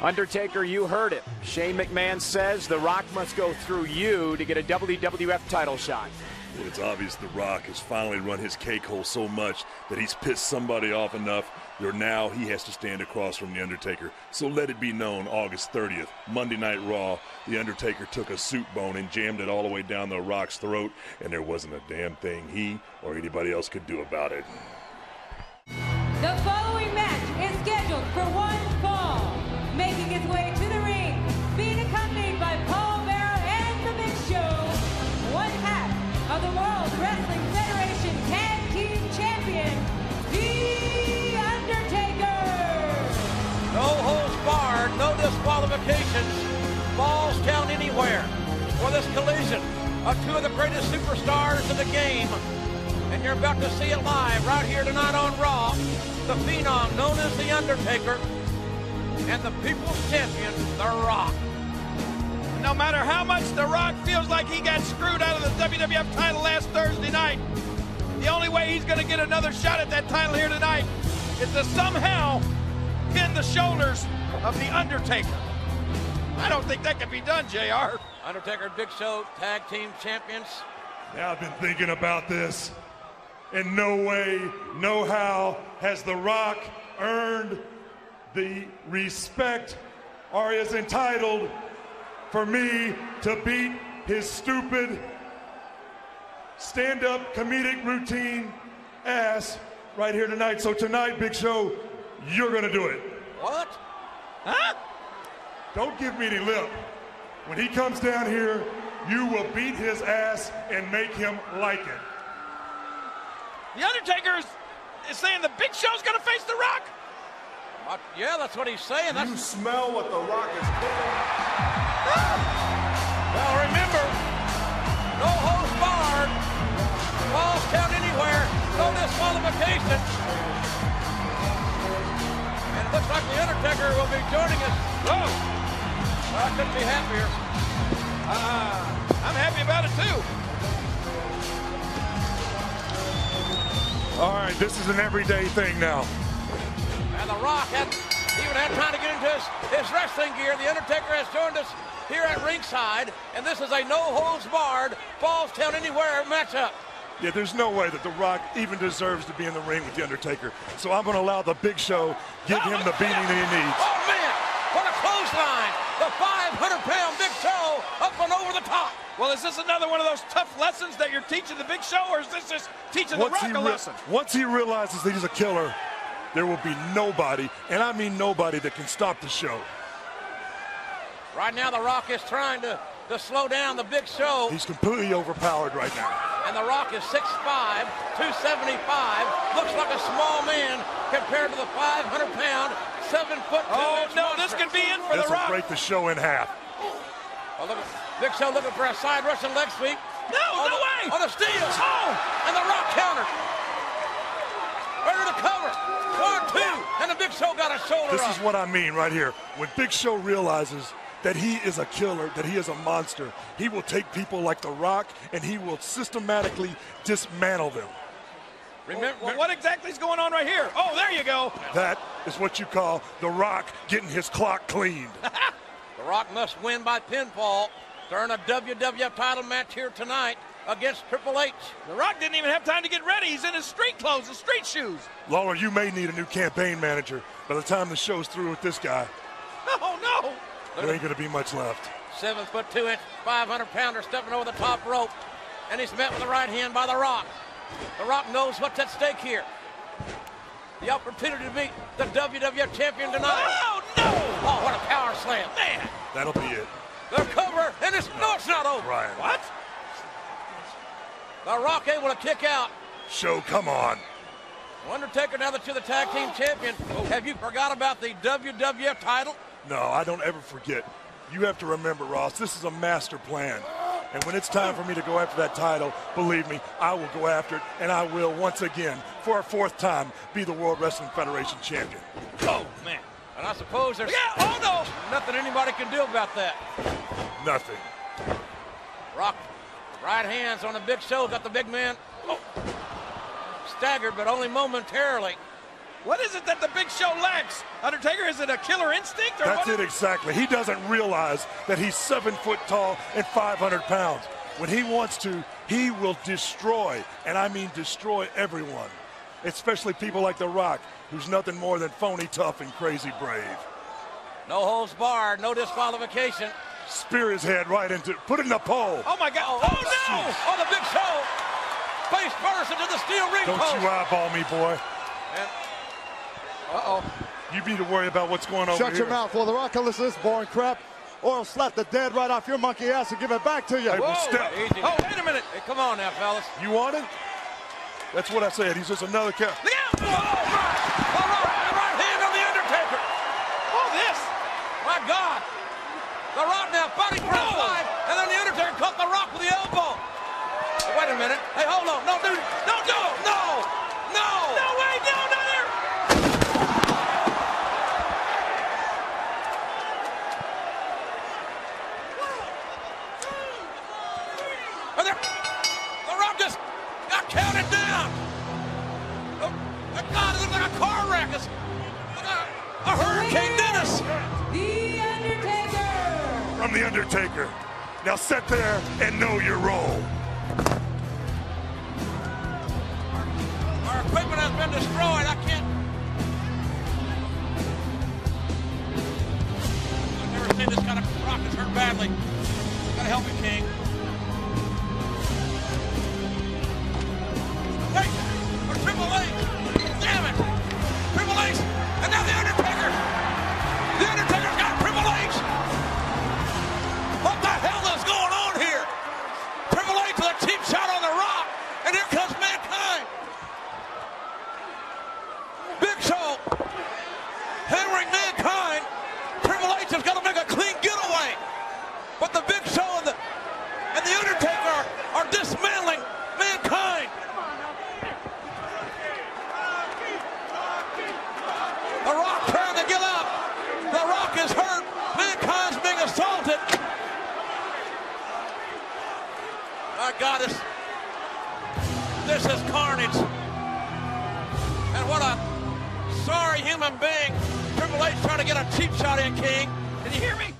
Undertaker, you heard it. Shane McMahon says The Rock must go through you to get a WWF title shot. Well, it's obvious The Rock has finally run his cake hole so much that he's pissed somebody off enough where now he has to stand across from The Undertaker. So let it be known August 30th, Monday Night Raw, The Undertaker took a soup bone and jammed it all the way down The Rock's throat, and there wasn't a damn thing he or anybody else could do about it. For this collision of two of the greatest superstars in the game. And you're about to see it live right here tonight on Raw. The phenom known as The Undertaker and the People's Champion, The Rock. No matter how much The Rock feels like he got screwed out of the WWF title last Thursday night, the only way he's going to get another shot at that title here tonight is to somehow pin the shoulders of The Undertaker. I don't think that can be done, JR. Undertaker Big Show, tag team champions. Now I've been thinking about this. In no way, no how has The Rock earned the respect or is entitled for me to beat his stupid stand-up comedic routine ass right here tonight. So tonight, Big Show, you're gonna do it. What? Huh? Don't give me any lip. When he comes down here, you will beat his ass and make him like it. The Undertaker is, is saying the Big Show's going to face The Rock. What? Yeah, that's what he's saying. That's You smell what the rock is cooking. Ah! Well, remember, no holds barred, falls count anywhere, no disqualification. And it looks like The Undertaker will be joining us. Oh, I couldn't be happier. About it too. All right, this is an everyday thing now. And The Rock hadn't even had time to get into his, his wrestling gear. The Undertaker has joined us here at ringside, and this is a no holds barred, falls count anywhere matchup. Yeah, there's no way that The Rock even deserves to be in the ring with The Undertaker. So I'm going to allow The Big Show give him the beating that he needs. Oh man, what a clothesline! The 500 pound Big Show up and over the top. Well, is this another one of those tough lessons that you're teaching the Big Show, or is this just teaching the Rock a lesson? once he realizes that he's a killer, there will be nobody, and I mean nobody, that can stop the show. Right now, The Rock is trying to, to slow down the Big Show, He's completely overpowered right now. and The Rock is 6'5", 275. Looks like a small man compared to the 500 pound, seven foot two Oh inch no, this monster. could be in for This the will Rock. break the show in half. Oh, look at Big Show looking for a side Russian leg sweep. No, on no the, way. On the steel. Oh! And the Rock counter. Ready to cover. One, two. And the Big Show got a shoulder This up. is what I mean right here. When Big Show realizes that he is a killer, that he is a monster, he will take people like The Rock and he will systematically dismantle them. Remember, Well, what exactly is going on right here? Oh, there you go. That is what you call The Rock getting his clock cleaned. The Rock must win by pinfall during a WWF title match here tonight against Triple H. The Rock didn't even have time to get ready. He's in his street clothes, and street shoes. Lawler, you may need a new campaign manager. By the time the show's through with this guy, Oh no. there ain't going to be much left. Seven foot two inch, 500 pounder stepping over the top rope. And he's met with the right hand by The Rock. The Rock knows what's at stake here. The opportunity to beat the WWF champion tonight. Oh no. Oh, what a power slam. Man. That'll be it. The cover, and it's no, it's not over. Ryan. What? The Rock able to kick out. Show, come on. Undertaker, now that you're the tag team champion, have you forgot about the WWF title? No, I don't ever forget. You have to remember, Ross, this is a master plan. And when it's time for me to go after that title, believe me, I will go after it, and I will once again, for a fourth time, be the World Wrestling Federation champion. Oh man. And I suppose there's Yeah. Oh no. nothing anybody can do about that. Nothing. Rock, right hands on the big show, got the big man oh, staggered, but only momentarily. What is it that the Big Show lacks? Undertaker, is it a killer instinct or That's what? it exactly. He doesn't realize that he's seven foot tall and 500 pounds. When he wants to, he will destroy, and I mean destroy everyone, especially people like The Rock, who's nothing more than phony tough and crazy brave. No holds barred, no disqualification. Spear his head right into, put it in the pole. Oh my God! Oh, Oh, no! no! Oh, the big show! Face first into the steel ring Don't post. you eyeball me, boy. Uh oh. You need to worry about what's going on Shut over your here. mouth, Will. The Rock can listen to this boring crap, or I'll slap the dead right off your monkey ass and give it back to you. Hey, well, Whoa, step. easy. Oh, wait a minute! Hey, come on now, fellas. You want it? That's what I said. He's just another cat. Look out! Oh, Whoa! All right, the right hand on the Undertaker. Oh, this! My God. The Rock now fighting for his life, and then the Undertaker caught the Rock with the elbow. Hey, wait a minute. Hey, hold on. No, dude. Don't do it. No. No. No way! No, no, there! And there, the Rock just got counted down. A car wreck. It's a, a Hurricane Dennis. The Undertaker. From The Undertaker. Now sit there and know your role. Our equipment has been destroyed. I can't. I've never seen this kind of rock that's hurt badly. Gotta help him, King. My goddess. this this is carnage. And what a sorry human being. Triple H trying to get a cheap shot in, King. Can you hear me?